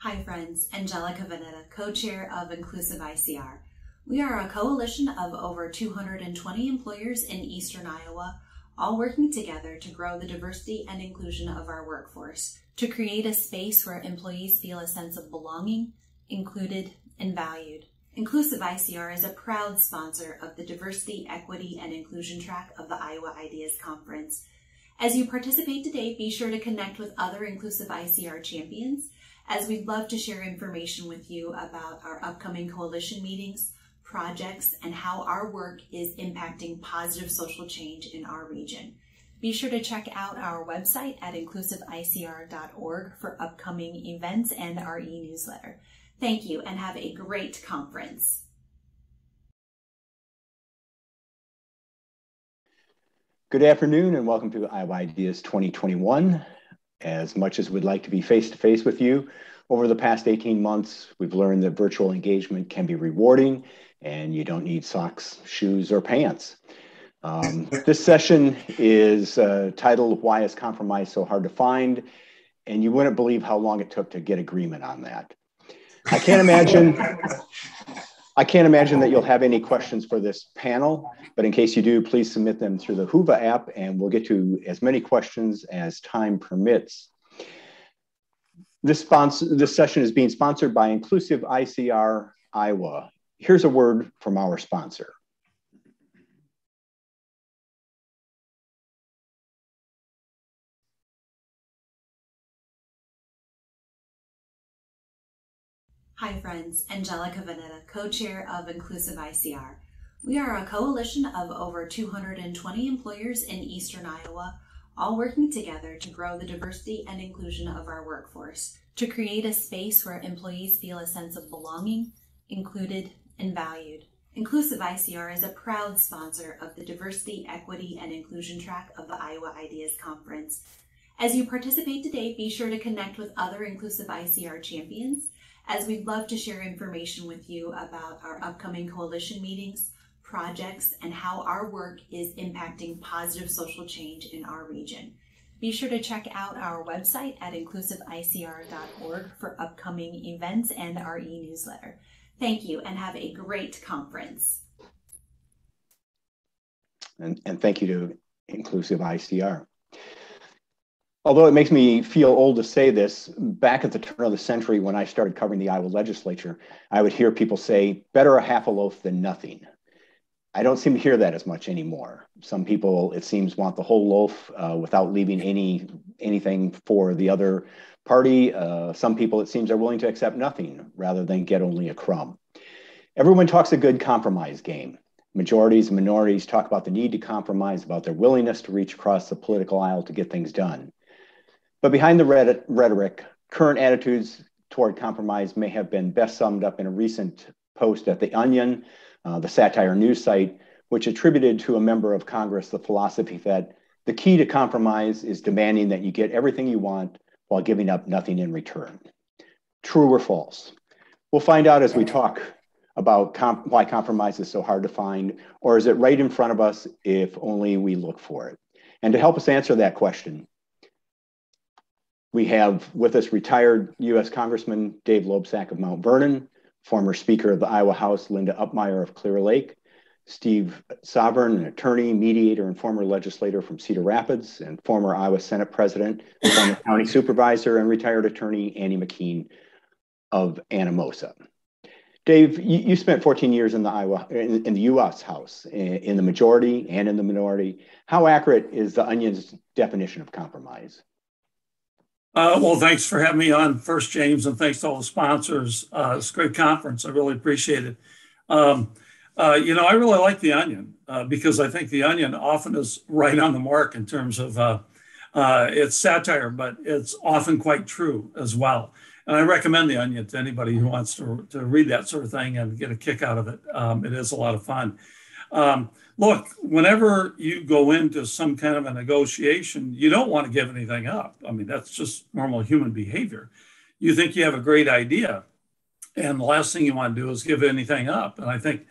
Hi friends, Angelica Veneta, co-chair of Inclusive ICR. We are a coalition of over 220 employers in Eastern Iowa, all working together to grow the diversity and inclusion of our workforce, to create a space where employees feel a sense of belonging, included, and valued. Inclusive ICR is a proud sponsor of the Diversity, Equity, and Inclusion track of the Iowa Ideas Conference. As you participate today, be sure to connect with other Inclusive ICR champions as we'd love to share information with you about our upcoming coalition meetings, projects, and how our work is impacting positive social change in our region. Be sure to check out our website at inclusiveicr.org for upcoming events and our e-newsletter. Thank you and have a great conference. Good afternoon and welcome to Iowa Ideas 2021 as much as we'd like to be face to face with you. Over the past 18 months, we've learned that virtual engagement can be rewarding and you don't need socks, shoes, or pants. Um, this session is uh, titled Why is Compromise So Hard to Find? And you wouldn't believe how long it took to get agreement on that. I can't imagine I can't imagine that you'll have any questions for this panel, but in case you do, please submit them through the Whova app and we'll get to as many questions as time permits. This, sponsor, this session is being sponsored by Inclusive ICR Iowa. Here's a word from our sponsor. Hi friends, Angelica Veneta, co-chair of Inclusive ICR. We are a coalition of over 220 employers in Eastern Iowa, all working together to grow the diversity and inclusion of our workforce, to create a space where employees feel a sense of belonging, included, and valued. Inclusive ICR is a proud sponsor of the Diversity, Equity, and Inclusion track of the Iowa Ideas Conference. As you participate today, be sure to connect with other Inclusive ICR champions as we'd love to share information with you about our upcoming coalition meetings, projects, and how our work is impacting positive social change in our region. Be sure to check out our website at inclusiveicr.org for upcoming events and our e-newsletter. Thank you and have a great conference. And, and thank you to Inclusive ICR. Although it makes me feel old to say this, back at the turn of the century when I started covering the Iowa legislature, I would hear people say, better a half a loaf than nothing. I don't seem to hear that as much anymore. Some people, it seems, want the whole loaf uh, without leaving any anything for the other party. Uh, some people, it seems, are willing to accept nothing rather than get only a crumb. Everyone talks a good compromise game. Majorities and minorities talk about the need to compromise, about their willingness to reach across the political aisle to get things done. But behind the rhetoric, current attitudes toward compromise may have been best summed up in a recent post at The Onion, uh, the satire news site, which attributed to a member of Congress the philosophy that the key to compromise is demanding that you get everything you want while giving up nothing in return. True or false? We'll find out as we talk about comp why compromise is so hard to find, or is it right in front of us if only we look for it? And to help us answer that question, we have with us retired U.S. Congressman Dave Loebsack of Mount Vernon, former Speaker of the Iowa House Linda Upmeyer of Clear Lake, Steve Sovern, an attorney, mediator, and former legislator from Cedar Rapids, and former Iowa Senate President, former county supervisor, and retired attorney Andy McKean of Anamosa. Dave, you, you, spent 14 years in the Iowa in, in the U.S. House, in, in, the majority and in the minority. How accurate is the Onion's definition of compromise? Uh, well, thanks for having me on first, James, and thanks to all the sponsors. Uh, it's a great conference. I really appreciate it. Um, uh, you know, I really like The Onion uh, because I think The Onion often is right on the mark in terms of uh, uh, its satire, but it's often quite true as well. And I recommend The Onion to anybody who wants to, to read that sort of thing and get a kick out of it. Um, it is a lot of fun. Um, look, whenever you go into some kind of a negotiation, you don't want to give anything up. I mean, that's just normal human behavior. You think you have a great idea, and the last thing you want to do is give anything up. And I think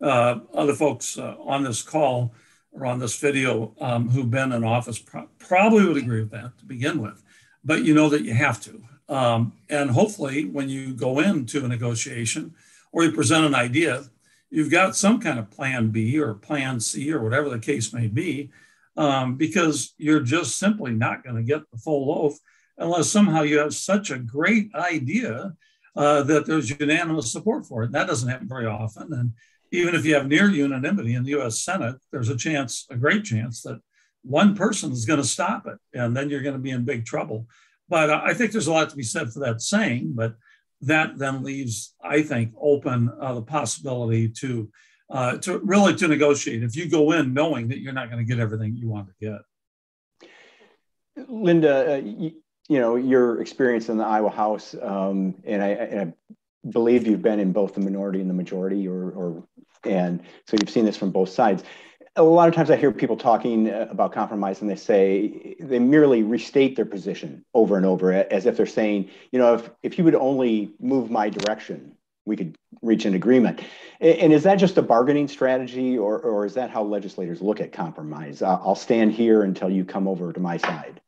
uh, other folks uh, on this call or on this video um, who've been in office pro- probably would agree with that to begin with. but you know that you have to. Um, and hopefully, when you go into a negotiation or you present an idea, you've got some kind of plan B or plan C or whatever the case may be, um, because you're just simply not going to get the full loaf unless somehow you have such a great idea uh, that there's unanimous support for it. And that doesn't happen very often. And even if you have near unanimity in the US Senate, there's a chance, a great chance, that one person is going to stop it. And then you're going to be in big trouble. But uh, I think there's a lot to be said for that saying. But that then leaves, I think, open uh, the possibility to uh, to really to negotiate. If you go in knowing that you're not going to get everything you want to get. Linda, uh, you, you, know your experience in the Iowa House, um, and, I, and, I, believe you've been in both the minority and the majority, or, or and so you've seen this from both sides a lot of times I hear people talking uh, about compromise and they say they merely restate their position over and over as if they're saying, you know, if, if you would only move my direction, we could reach an agreement. And is that just a bargaining strategy or, or is that how legislators look at compromise? I'll stand here until you come over to my side.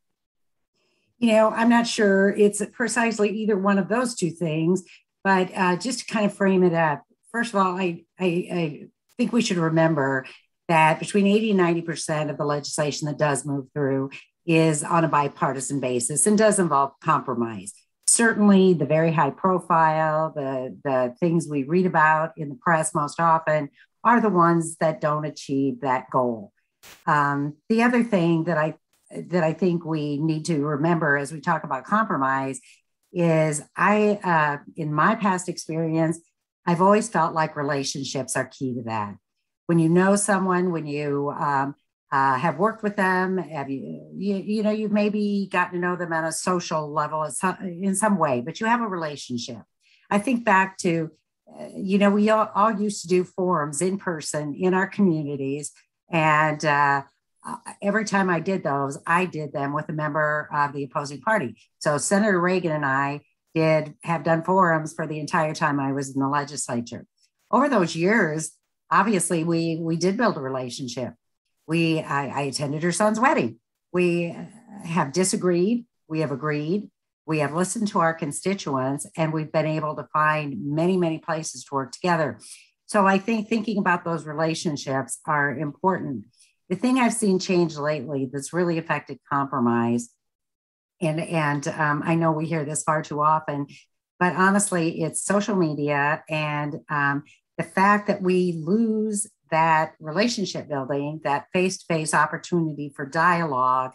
You know, I'm not sure it's precisely either one of those two things, but uh, just to kind of frame it up, first of all, I, I, I think we should remember that between 80 and 90% of the legislation that does move through is on a bipartisan basis and does involve compromise. Certainly, the very high profile, the, the things we read about in the press most often are the ones that don't achieve that goal. Um, the other thing that I that I think we need to remember as we talk about compromise is I, uh, in my past experience, I've always felt like relationships are key to that when you know someone, when you um, uh, have worked with them, have you, you, you know, you've maybe gotten to know them on a social level in some way, but you have a relationship. I think back to, uh, you know, we all, all, used to do forums in person in our communities. And uh, uh, every time I did those, I did them with a member of the opposing party. So Senator Ragan and I did have done forums for the entire time I was in the legislature. Over those years, obviously we we did build a relationship. We I, I attended her son's wedding. We have disagreed. We have agreed. We have listened to our constituents, and we've been able to find many many places to work together. So I think thinking about those relationships are important. The thing I've seen change lately that's really affected compromise, and and um, I know we hear this far too often, but honestly, it's social media and um, the fact that we lose that relationship building, that face to face opportunity for dialogue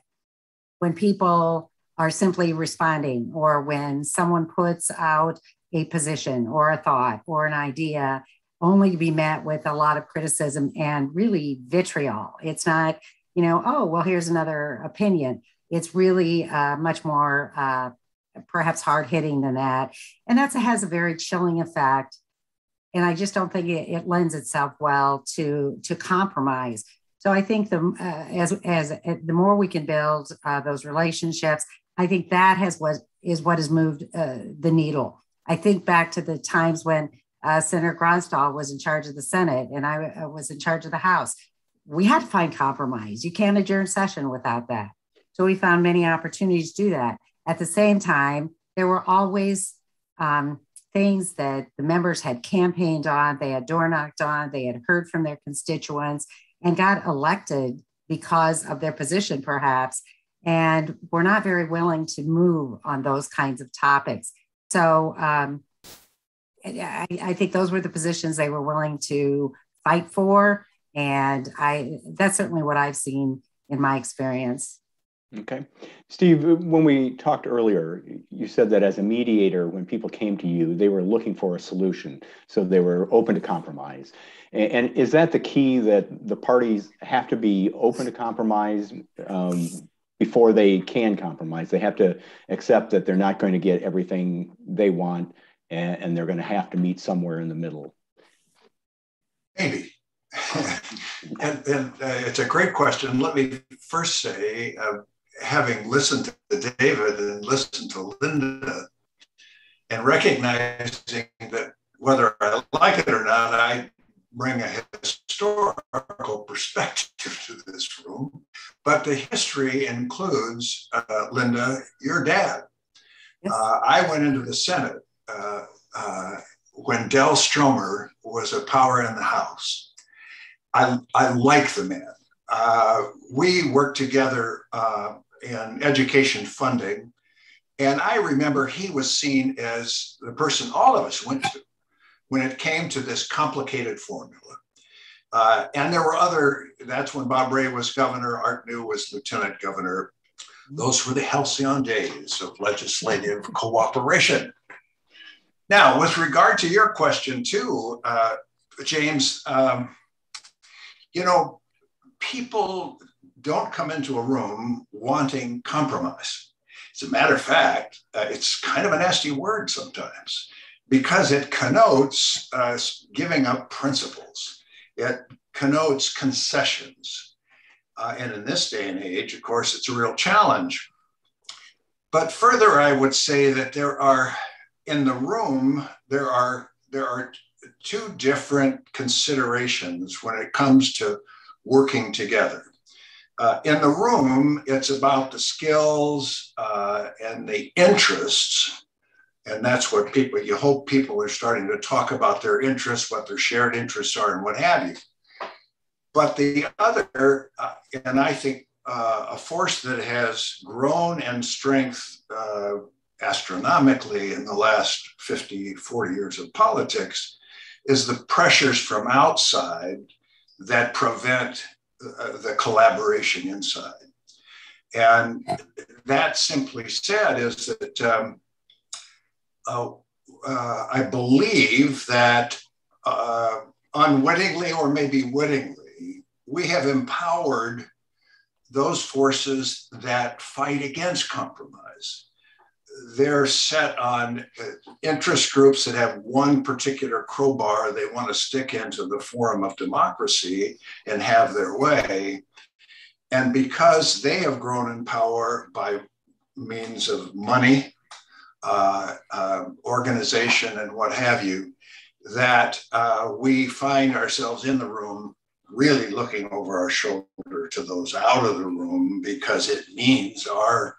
when people are simply responding or when someone puts out a position or a thought or an idea only to be met with a lot of criticism and really vitriol. It's not, you know, oh, well, here's another opinion. It's really uh, much more uh, perhaps hard hitting than that. And that has a very chilling effect and I just don't think it, it lends itself well to to compromise. So I think the uh, as as uh, the more we can build uh, those relationships, I think that has what is what has moved uh, the needle. I think back to the times when uh, Senator Gronstal was in charge of the Senate and I uh, was in charge of the House. We had to find compromise. You can't adjourn session without that. So we found many opportunities to do that. At the same time, there were always um, things that the members had campaigned on, they had door knocked on, they had heard from their constituents, and got elected because of their position, perhaps, and were not very willing to move on those kinds of topics. So um, I, I think those were the positions they were willing to fight for. And I that's certainly what I've seen in my experience. Okay. Steve, when we talked earlier, you said that as a mediator, when people came to you, they were looking for a solution. So they were open to compromise. And, is that the key that the parties have to be open to compromise um, before they can compromise? They have to accept that they're not going to get everything they want and, and they're going to have to meet somewhere in the middle. Maybe. and, and uh, it's a great question. Let me first say, uh, having listened to David and listened to Linda and recognizing that whether I like it or not, I bring a historical perspective to this room. But the history includes, uh, Linda, your dad. Yes. Uh, I went into the Senate uh, uh, when Del Stromer was a power in the House. I, I like the man. Uh, we worked together in education funding. And I remember he was seen as the person all of us went to when it came to this complicated formula. Uh, and there were other, that's when Bob Ray was governor, Art Neu was lieutenant governor. Those were the halcyon days of legislative cooperation. Now, with regard to your question, too, uh, James, um, you know, people don't come into a room wanting compromise. As a matter of fact, uh, it's kind of a nasty word sometimes because it connotes uh, giving up principles. It connotes concessions. Uh, and in this day and age, of course, it's a real challenge. But further, I would say that there are in the room, there are there are two different considerations when it comes to working together. Uh, in the room, it's about the skills uh, and the interests. And that's what people, you hope people are starting to talk about their interests, what their shared interests are, and what have you. But the other, uh, and I think uh, a force that has grown in strength uh, astronomically in the last 50, 40 years of politics, is the pressures from outside that prevent the collaboration inside. And that simply said is that um, uh, uh, I believe that uh, unwittingly or maybe wittingly, we have empowered those forces that fight against compromise they're set on uh, interest groups that have one particular crowbar they want to stick into the forum of democracy and have their way. And because they have grown in power by means of money, uh, uh, organization, and what have you, that uh, we find ourselves in the room really looking over our shoulder to those out of the room because it means our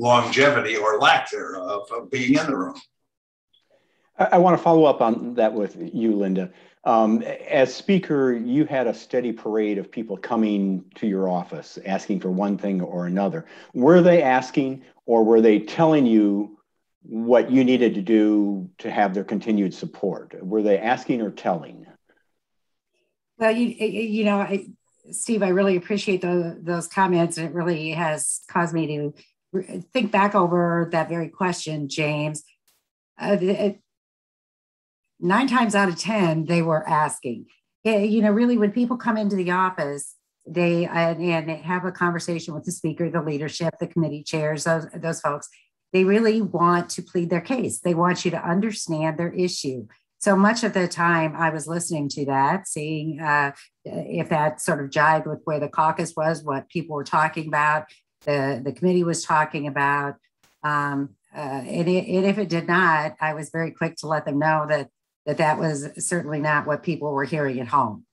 longevity or lack thereof of being in the room. I, I want to follow up on that with you, Linda. Um, as speaker, you had a steady parade of people coming to your office asking for one thing or another. Were they asking, or were they telling you what you needed to do to have their continued support? Were they asking or telling? Well, you you know, I, Steve, I really appreciate the, those comments. It really has caused me to think back over that very question, James. Uh, it, nine times out of 10, they were asking. It, you know, really, when people come into the office, they and, and they have a conversation with the speaker, the leadership, the committee chairs, those, those folks, they really want to plead their case. They want you to understand their issue. So much of the time, I was listening to that, seeing uh, if that sort of jived with where the caucus was, what people were talking about, the, the committee was talking about. Um, uh, and, it, and if it did not, I was very quick to let them know that that, that was certainly not what people were hearing at home.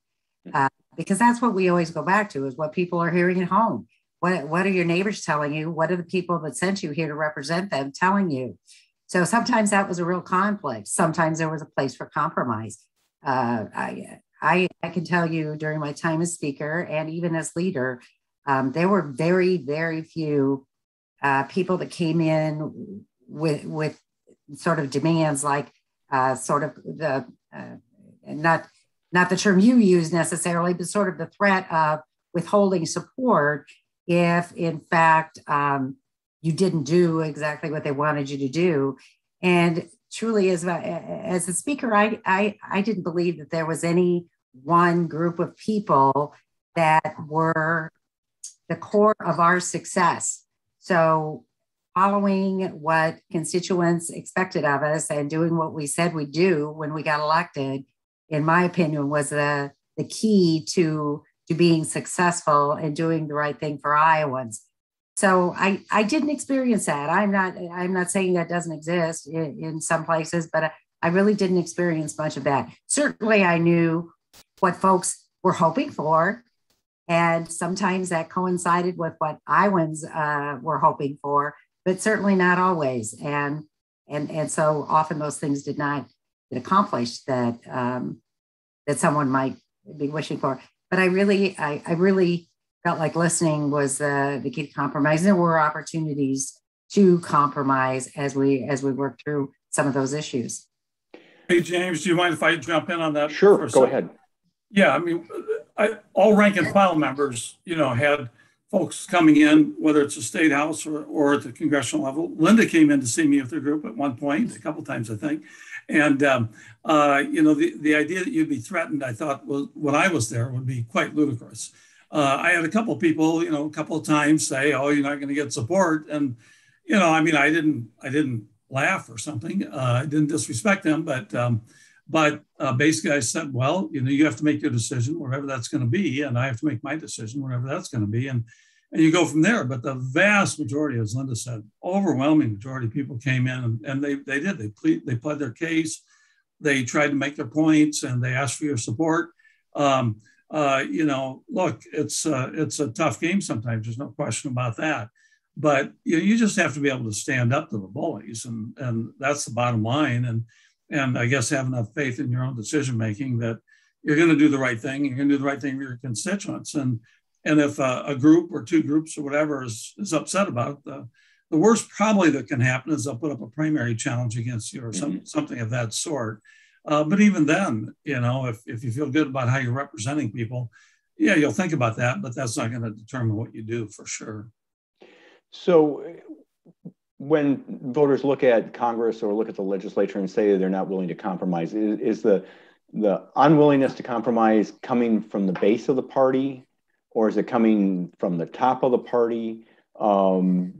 Uh, because that's what we always go back to is what people are hearing at home. What, what are your neighbors telling you? What are the people that sent you here to represent them telling you? So sometimes that was a real conflict. Sometimes there was a place for compromise. Uh, I, I, I can tell you during my time as speaker and even as leader, um, there were very, very few uh, people that came in with with sort of demands like uh, sort of the uh, not not the term you use necessarily, but sort of the threat of withholding support if, in fact, um, you didn't do exactly what they wanted you to do. And truly, as a, as a speaker, I, I I didn't believe that there was any one group of people that were the core of our success. So, following what constituents expected of us and doing what we said we'd do when we got elected, in my opinion, was the, the key to, to being successful and doing the right thing for Iowans. So I, I didn't experience that. I'm not I'm not saying that doesn't exist in, in some places, but I, I really didn't experience much of that. Certainly, I knew what folks were hoping for And sometimes that coincided with what Iowans uh, were hoping for, but certainly not always. And and and so often those things did not get accomplished that um, that someone might be wishing for. But I really, I, I really felt like listening was uh, the key to compromise. There were opportunities to compromise as we as we work through some of those issues. Hey James, do you mind if I jump in on that? Sure, go ahead. Yeah, I mean, I, all rank and file members, you know, had folks coming in, whether it's a state house or, or at the congressional level. Linda came in to see me with her group at one point, a couple times, I think. And, um, uh, you know, the, the idea that you'd be threatened, I thought was, when I was there would be quite ludicrous. Uh, I had a couple people, you know, a couple of times say, oh, you're not going to get support. And, you know, I mean, I didn't, I didn't laugh or something. Uh, I didn't disrespect them, but, um, but uh, basically, I said, well, you know, you have to make your decision, wherever that's going to be, and I have to make my decision, wherever that's going to be, and and you go from there. But the vast majority, as Linda said, overwhelming majority of people came in and, and they they did they plead, they pled their case, they tried to make their points, and they asked for your support. Um, uh, you know, look, it's uh, it's a tough game sometimes. There's no question about that. But you, know, you just have to be able to stand up to the bullies, and and that's the bottom line. And and I guess have enough faith in your own decision making that you're going to do the right thing. You're going to do the right thing for your constituents. And and if a, a group or two groups or whatever is, is upset about it, the, the worst probably that can happen is they'll put up a primary challenge against you or some, mm-hmm. something of that sort. Uh, but even then, you know, if, if you feel good about how you're representing people, yeah, you'll think about that, but that's not going to determine what you do for sure. So when voters look at Congress or look at the legislature and say they're not willing to compromise, is, is the the unwillingness to compromise coming from the base of the party, or is it coming from the top of the party? Um,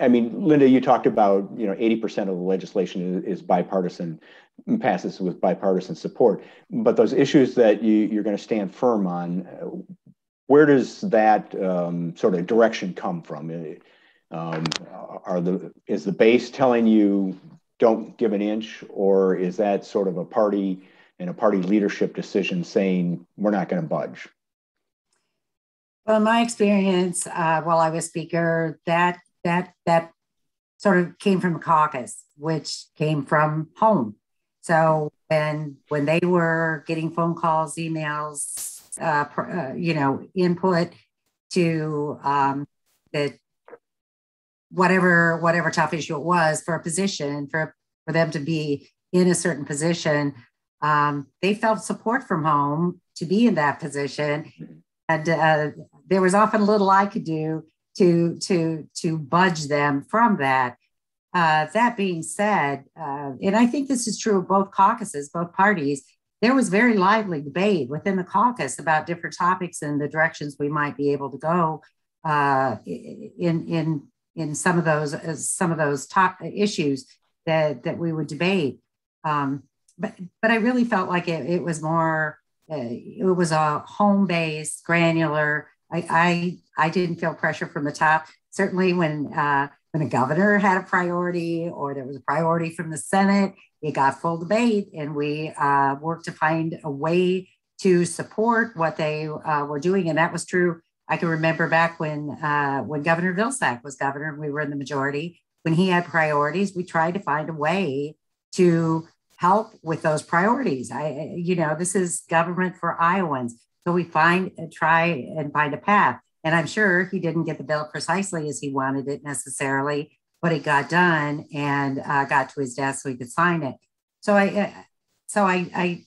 I, mean, Linda, you talked about you know 80% of the legislation is, is bipartisan, passes with bipartisan support. But those issues that you, you're going to stand firm on, where does that um, sort of direction come from? Um, are the is the base telling you don't give an inch, or is that sort of a party and a party leadership decision saying we're not going to budge? Well, in my experience, uh, while I was speaker, that that that sort of came from a caucus, which came from home. So when when they were getting phone calls, emails, uh, uh, you know, input to um, the whatever whatever tough issue it was for a position for for them to be in a certain position um, they felt support from home to be in that position. And uh, there was often little i could do to to to budge them from that. Uh, that being said uh, and i think this is true of both caucuses both parties there was very lively debate within the caucus about different topics and the directions we might be able to go uh, in in in some of those uh, some of those top issues that that we would debate. Um, but but I really felt like it, it was more uh, it was a home based granular. I, I I didn't feel pressure from the top. Certainly when uh, when a governor had a priority or there was a priority from the Senate, it got full debate, and we uh, worked to find a way to support what they uh, were doing, and that was true I can remember back when uh, when Governor Vilsack was governor and we were in the majority. When he had priorities, we tried to find a way to help with those priorities. I, you know, this is government for Iowans, so we find uh, try and find a path. And I'm sure he didn't get the bill precisely as he wanted it necessarily, but it got done and uh, got to his desk so he could sign it. So I, uh, so I, I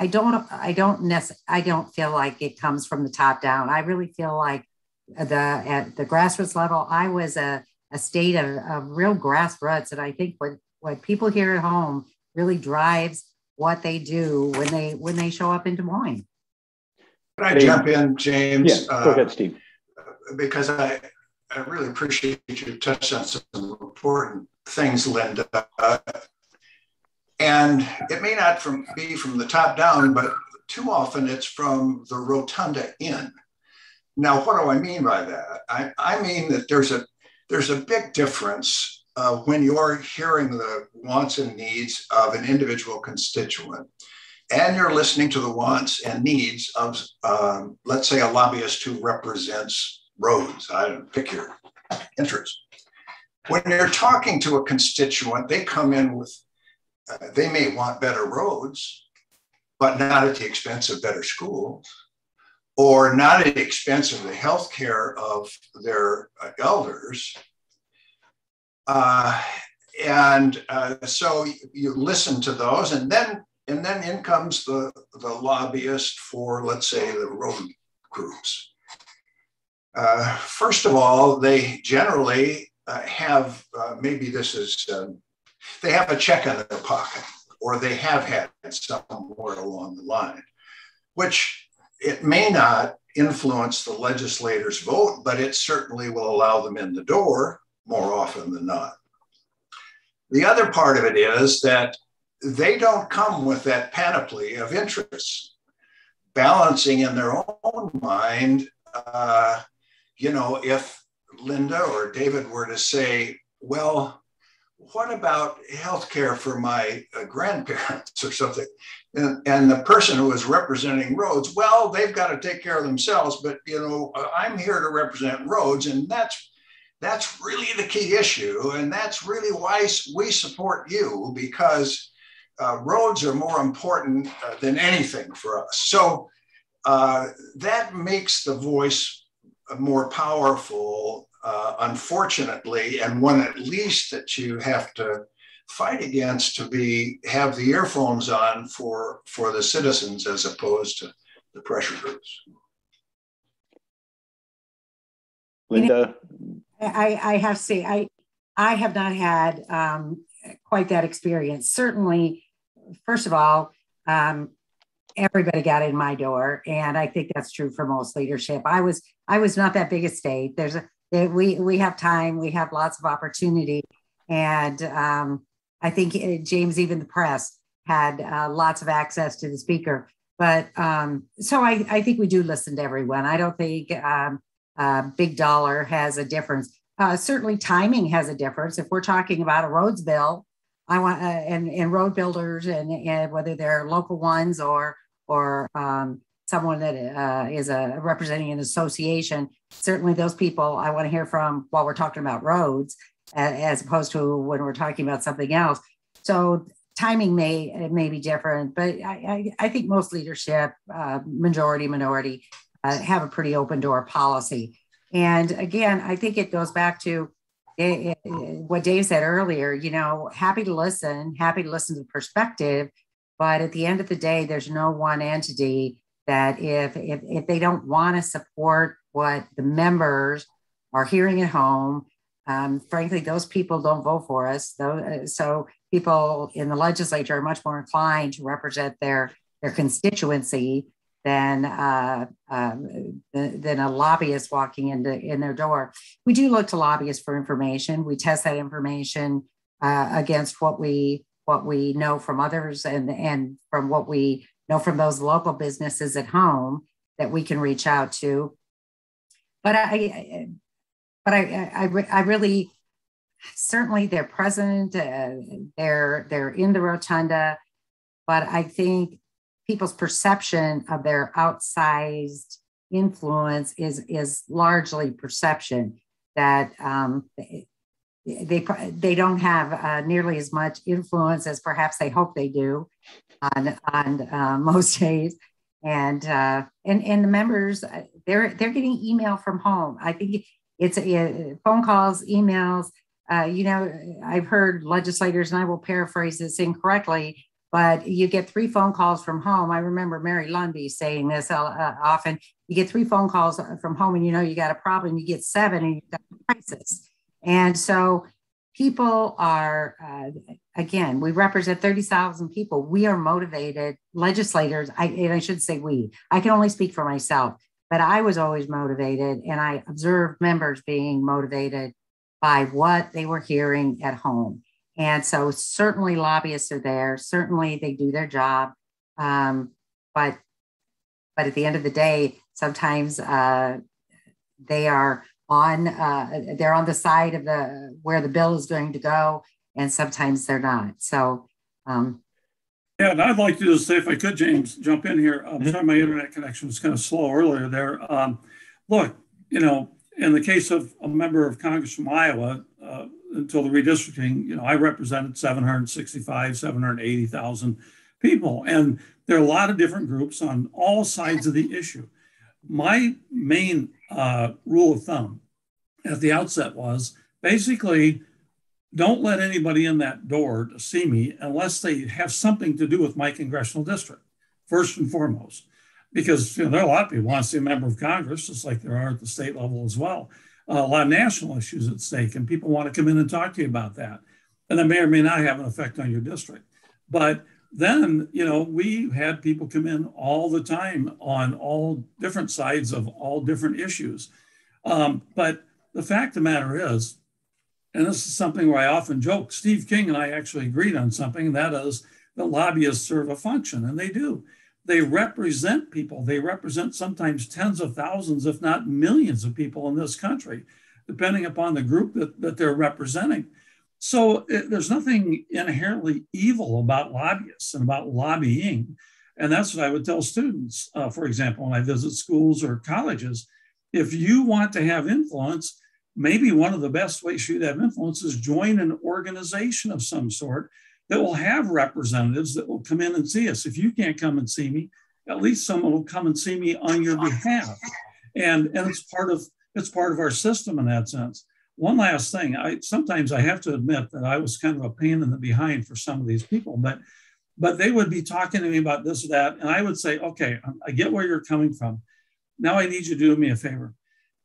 I don't I don't nec- I don't feel like it comes from the top down. I really feel like the at the grassroots level, I was a, a state of, of real grassroots. And I think what what people here at home really drives what they do when they when they show up in Des Moines. Can I jump in, James? Yeah, go uh, ahead, Steve. Because I, I really appreciate you touched on some important things, Linda. And it may not from, be from the top down, but too often it's from the rotunda in. Now, what do I mean by that? I, I mean that there's a there's a big difference uh, when you're hearing the wants and needs of an individual constituent, and you're listening to the wants and needs of, um, let's say, a lobbyist who represents roads. I don't pick your interest. When you're talking to a constituent, they come in with, they may want better roads, but not at the expense of better schools, or not at the expense of the health care of their uh, elders. Uh, and uh, so you listen to those, and then and then in comes the, the lobbyist for, let's say, the road groups. Uh, first of all, they generally uh, have, uh, maybe this is, um, they have a check in their pocket, or they have had somewhere along the line, which it may not influence the legislator's vote, but it certainly will allow them in the door more often than not. The other part of it is that they don't come with that panoply of interests. Balancing in their own mind, uh, you know, if Linda or David were to say, well, what about healthcare for my uh, grandparents or something? And, and, the person who is representing roads, well, they've got to take care of themselves, but you know, I'm here to represent roads, and that's that's really the key issue, and that's really why we support you because uh, roads are more important uh, than anything for us. So uh, that makes the voice more powerful, uh, unfortunately, and one at least that you have to fight against to be have the earphones on for for the citizens as opposed to the pressure groups. Linda, I, I have to say I I have not had um, quite that experience. Certainly, first of all, um, everybody got in my door, and I think that's true for most leadership. I was I was not that big a state. There's a we we have time, we have lots of opportunity, and um, I think uh, James, even the press, had uh, lots of access to the speaker. But um, so I, I think we do listen to everyone. I don't think um, uh, big dollar has a difference. Uh, certainly, timing has a difference. If we're talking about a roads bill, I want uh, and and road builders and, and whether they're local ones or or um, someone that uh, is a representing an association. Certainly, those people I want to hear from while we're talking about roads, as opposed to when we're talking about something else. So timing may may be different, but I, I, I think most leadership, uh, majority minority, uh, have a pretty open door policy. And again, I think it goes back to it, it, what Dave said earlier, you know, happy to listen, happy to listen to perspective. But at the end of the day, there's no one entity that if, if, if they don't want to support what the members are hearing at home, um, frankly, those people don't vote for us. Uh, so people in the legislature are much more inclined to represent their, their constituency than uh, um, than a lobbyist walking into in their door. We do look to lobbyists for information. We test that information uh, against what we what we know from others and and from what we know from those local businesses at home that we can reach out to. But I, but I, I, I really certainly they're present. Uh, they're they're in the rotunda, but I think people's perception of their outsized influence is is largely perception that um, they, they don't have uh, nearly as much influence as perhaps they hope they do on on uh, most days and uh, and and the members uh, they're they're getting email from home i think it's uh, phone calls emails uh, you know i've heard legislators and i will paraphrase this incorrectly but you get three phone calls from home. I remember Mary Lundby saying this often. You get three phone calls from home, and you know you got a problem. You get seven, and you've got a crisis. And so people are uh, again we represent 30,000 people we are motivated legislators I, and I should say we I can only speak for myself but I was always motivated and I observed members being motivated by what they were hearing at home and so certainly lobbyists are there. Certainly they do their job. Um, but but at the end of the day, sometimes uh, they are on uh, they're on the side of the where the bill is going to go, and sometimes they're not. So um, Yeah, and I'd like to just say, if I could, James, jump in here. I'm mm-hmm. sorry, my internet connection was kind of slow earlier there. Um, look, you know, in the case of a member of Congress from Iowa, uh, until the redistricting, you know, I represented 765, 780,000 people. And there are a lot of different groups on all sides of the issue. My main uh, rule of thumb at the outset was basically don't let anybody in that door to see me unless they have something to do with my congressional district, first and foremost. Because you know, there are a lot of people who want to see a member of Congress, just like there are at the state level as well. Uh, a lot of national issues at stake, and people want to come in and talk to you about that. And that may or may not have an effect on your district. But then, you know, we had people come in all the time on all different sides of all different issues. Um, but the fact of the matter is, and this is something where I often joke, Steve King and I actually agreed on something, and that is that lobbyists serve a function, and they do. They represent people. They represent sometimes tens of thousands, if not millions of people in this country, depending upon the group that, that they're representing. So it, there's nothing inherently evil about lobbyists and about lobbying. And that's what I would tell students, uh, for example, when I visit schools or colleges. If you want to have influence, maybe one of the best ways you have influence is join an organization of some sort that will have representatives that will come in and see us. If you can't come and see me, at least someone will come and see me on your behalf. And, and it's part of it's part of our system in that sense. One last thing, I sometimes I have to admit that I was kind of a pain in the behind for some of these people, but but they would be talking to me about this or that, and I would say, okay, I get where you're coming from. Now I need you to do me a favor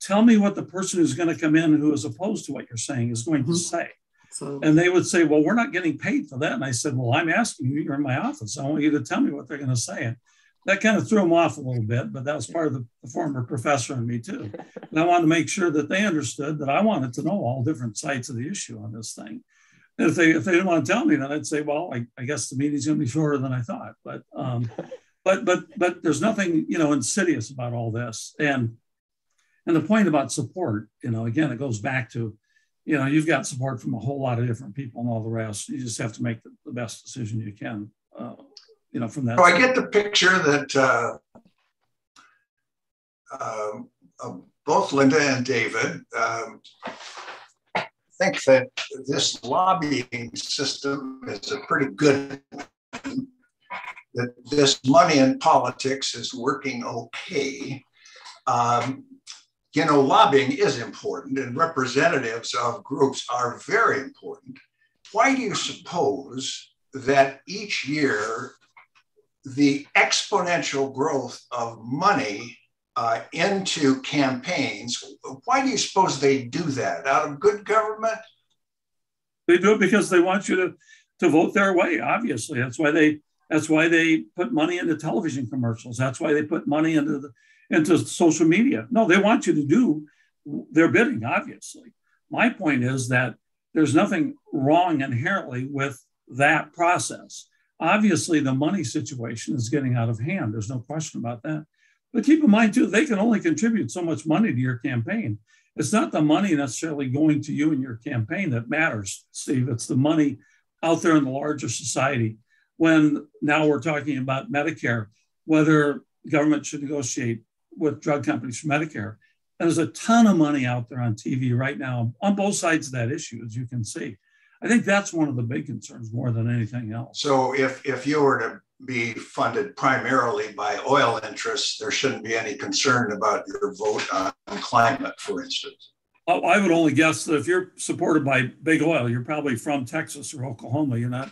tell me what the person who's going to come in who is opposed to what you're saying is going mm-hmm. to say. So, and they would say, well, we're not getting paid for that. And I said, well, I'm asking you, you're in my office. I want you to tell me what they're going to say. And that kind of threw them off a little bit, but that was part of the, the former professor in me too. And I wanted to make sure that they understood that I wanted to know all different sides of the issue on this thing. And if they if they didn't want to tell me, then I'd say, well, I, I guess the meeting's going to be shorter than I thought. But um, but but but there's nothing you know insidious about all this. And and the point about support, you know, again, it goes back to, you know, you've got support from a whole lot of different people and all the rest. You just have to make the, the best decision you can, uh, you know, from that. So I get the picture that uh, uh, both Linda and David um, think that this lobbying system is a pretty good that this money in politics is working okay. Um, you know, lobbying is important and representatives of groups are very important. Why do you suppose that each year the exponential growth of money uh, into campaigns, why do you suppose they do that? Out of good government? They do it because they want you to, to vote their way, obviously. That's why they that's why they put money into television commercials. That's why they put money into the into social media. No, they want you to do their bidding, obviously. My point is that there's nothing wrong inherently with that process. Obviously, the money situation is getting out of hand. There's no question about that. But keep in mind, too, they can only contribute so much money to your campaign. It's not the money necessarily going to you and your campaign that matters, Steve. It's the money out there in the larger society. When now we're talking about Medicare, whether government should negotiate with drug companies for Medicare. And there's a ton of money out there on TV right now on both sides of that issue, as you can see. I think that's one of the big concerns more than anything else. So if, if you were to be funded primarily by oil interests, there shouldn't be any concern about your vote on climate, for instance. Oh, I would only guess that if you're supported by big oil, you're probably from Texas or Oklahoma. You're not,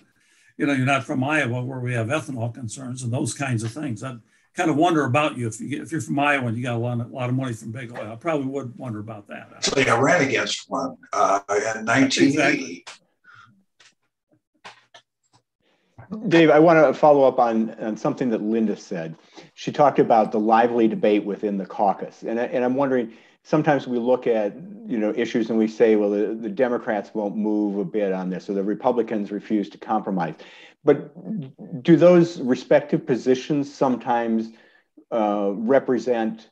you know, you're not from Iowa where we have ethanol concerns and those kinds of things. I'd, kind of wonder about you if you if you're from Iowa and you got a lot of, a lot of money from big oil. I probably would wonder about that. Actually, I ran against one uh, in 1980. Exactly. Dave, I want to follow up on, on something that Linda said. She talked about the lively debate within the caucus, and and I'm wondering. Sometimes we look at you know issues and we say, well, the, the Democrats won't move a bit on this, or the Republicans refuse to compromise. But do those respective positions sometimes uh, represent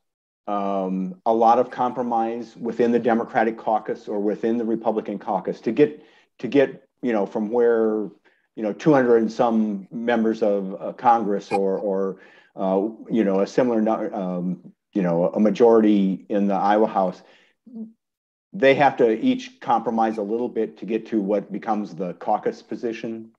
um, a lot of compromise within the Democratic caucus or within the Republican caucus to get to get you know from where you know 200 and some members of uh, Congress or or uh, you know a similar um, you know a majority in the Iowa House, they have to each compromise a little bit to get to what becomes the caucus position.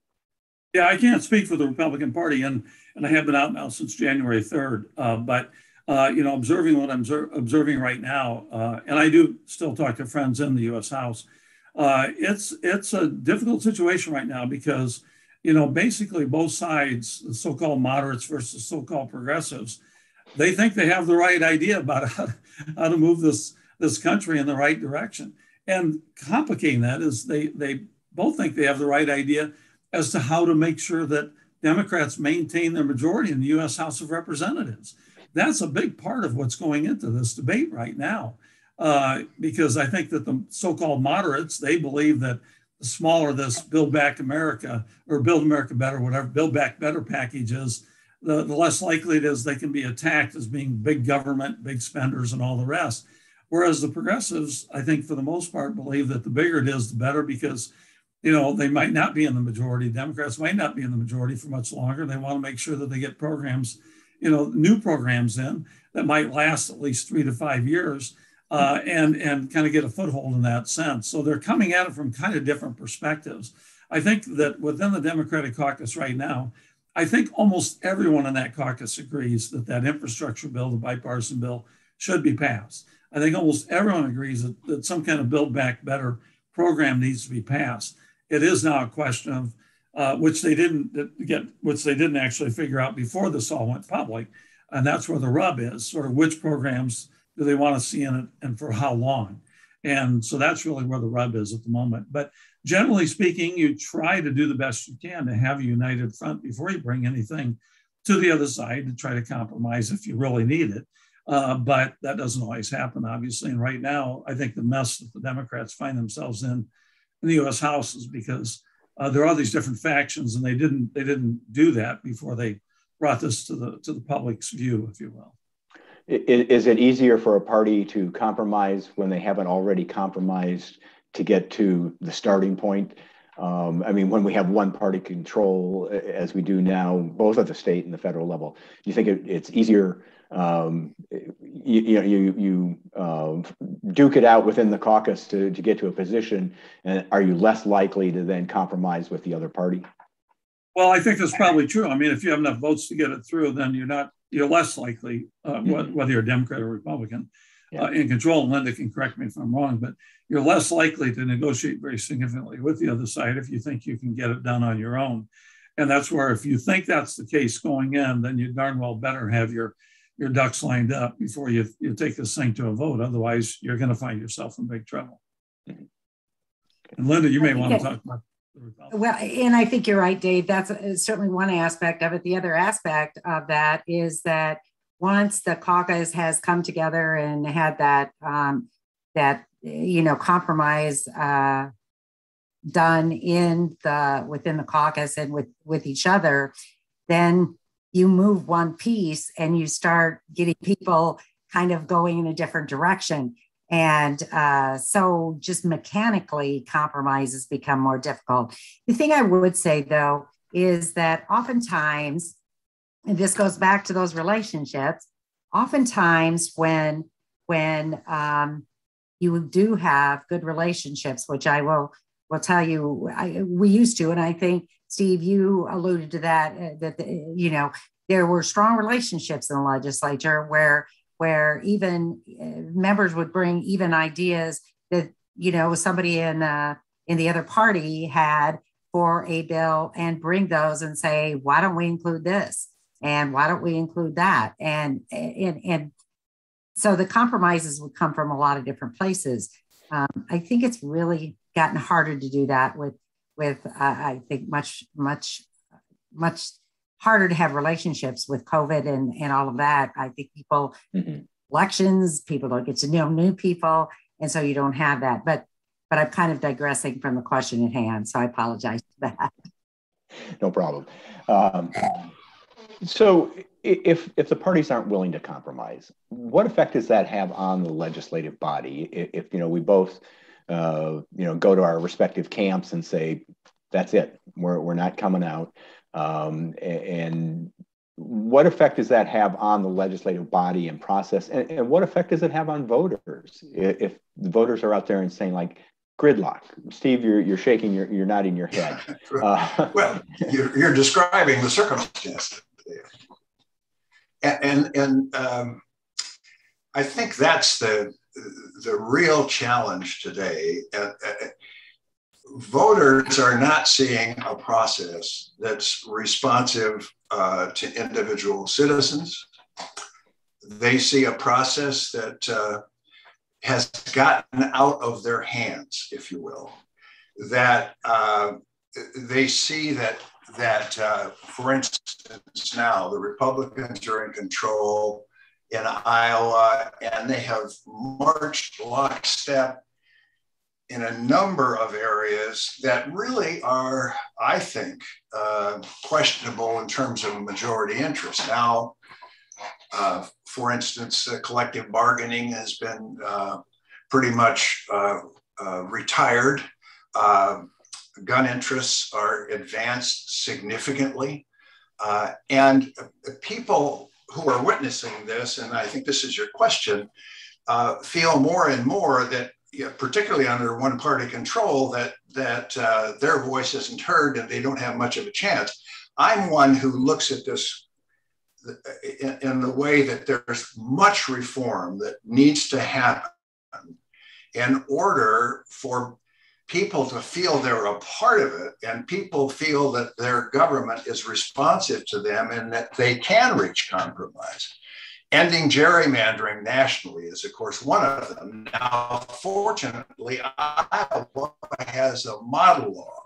Yeah, I can't speak for the Republican Party, and and I have been out now since January 3rd. Uh, but uh, you know, observing what I'm observing right now, uh, and I do still talk to friends in the U.S. House. Uh, it's it's a difficult situation right now because you know basically both sides, the so-called moderates versus so-called progressives, they think they have the right idea about how to, how to move this this country in the right direction. And complicating that is they they both think they have the right idea as to how to make sure that Democrats maintain their majority in the U.S. House of Representatives that's a big part of what's going into this debate right now. Uh, because I think that the so-called moderates, they believe that the smaller this Build Back America or Build America Better, whatever Build Back Better package is, the, the less likely it is they can be attacked as being big government, big spenders, and all the rest. Whereas the progressives, I think for the most part, believe that the bigger it is, the better because you know, they might not be in the majority. Democrats might not be in the majority for much longer. They want to make sure that they get programs you know, new programs in that might last at least three to five years uh, and, and kind of get a foothold in that sense. So they're coming at it from kind of different perspectives. I think that within the Democratic caucus right now, I think almost everyone in that caucus agrees that that infrastructure bill, the bipartisan bill, should be passed. I think almost everyone agrees that, that some kind of Build Back Better program needs to be passed. It is now a question of uh, which they didn't get, which they didn't actually figure out before this all went public. And that's where the rub is sort of which programs do they want to see in it and for how long. And so that's really where the rub is at the moment. But generally speaking, you try to do the best you can to have a united front before you bring anything to the other side to try to compromise if you really need it. Uh, but that doesn't always happen, obviously. And right now, I think the mess that the Democrats find themselves in in the U.S. House is because uh, there are these different factions, and they didn't they didn't do that before they brought this to the to the public's view, if you will. Is it easier for a party to compromise when they haven't already compromised to get to the starting point? Um, I mean, when we have one party control, as we do now, both at the state and the federal level, do you think it, it's easier um, you, you, know, you, you uh, duke it out within the caucus to, to get to a position, and are you less likely to then compromise with the other party? Well, I think that's probably true. I mean, if you have enough votes to get it through, then you're not you're less likely, uh, mm-hmm. whether you're a Democrat or Republican, yeah. uh, in control. And Linda can correct me if I'm wrong, but you're less likely to negotiate very significantly with the other side if you think you can get it done on your own. And that's where, if you think that's the case going in, then you darn well better have your your ducks lined up before you, you take this thing to a vote. Otherwise, you're going to find yourself in big trouble. And Linda, you may want to talk about. Well, and I think you're right, Dave. That's certainly one aspect of it. The other aspect of that is that once the caucus has come together and had that um, that you know compromise uh, done in the within the caucus and with with each other, then you move one piece and you start getting people kind of going in a different direction. And uh, so just mechanically, compromises become more difficult. The thing I would say, though, is that oftentimes, and this goes back to those relationships, oftentimes when when um, you do have good relationships, which I will will tell you, I, we used to, and I think Steve, you alluded to that, uh, that, the, you know, there were strong relationships in the legislature where, where even uh, members would bring even ideas that, you know, somebody in, uh, in the other party had for a bill and bring those and say, why don't we include this? And why don't we include that? And, and, and so the compromises would come from a lot of different places. Um, I think it's really gotten harder to do that with with uh, I think much much much harder to have relationships with COVID and and all of that. I think people mm-hmm. elections people don't get to know new people, and so you don't have that. But but I'm kind of digressing from the question at hand, so I apologize for that. No problem. Um, so if if the parties aren't willing to compromise, what effect does that have on the legislative body? If, if you know we both uh, you know, go to our respective camps and say, that's it. We're, we're not coming out. Um, and what effect does that have on the legislative body and process? And, and what effect does it have on voters if the voters are out there and saying, like, gridlock. Steve, you're, you're shaking, you're, you're nodding your head. Uh, well, you're, you're describing the circumstance. And, and, um, I think that's the, the real challenge today. Uh, uh, voters are not seeing a process that's responsive uh, to individual citizens. They see a process that uh, has gotten out of their hands, if you will. That uh, they see that that, uh, for instance, now the Republicans are in control in Iowa, and they have marched lockstep in a number of areas that really are, I think, uh, questionable in terms of majority interest. Now, uh, for instance, uh, collective bargaining has been uh, pretty much uh, uh, retired. Uh, gun interests are advanced significantly. and people who are witnessing this, and I think this is your question, feel more and more that yeah, particularly under one party control, that that uh, their voice isn't heard and they don't have much of a chance. I'm one who looks at this in, in the way that there's much reform that needs to happen in order for people to feel they're a part of it and people feel that their government is responsive to them and that they can reach compromise. Ending gerrymandering nationally is, of course, one of them. Now, fortunately, Iowa has a model law,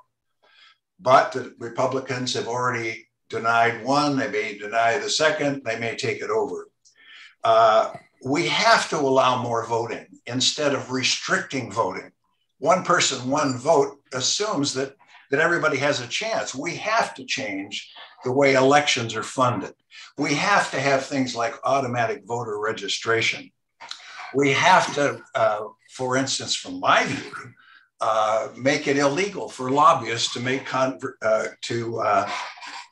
but the Republicans have already denied one, they may deny the second, they may take it over. Uh, we have to allow more voting instead of restricting voting. One person, one vote assumes that, that everybody has a chance. We have to change the way elections are funded. We have to have things like automatic voter registration. We have to, uh, for instance, from my view, uh, make it illegal for lobbyists to make con- uh, to uh,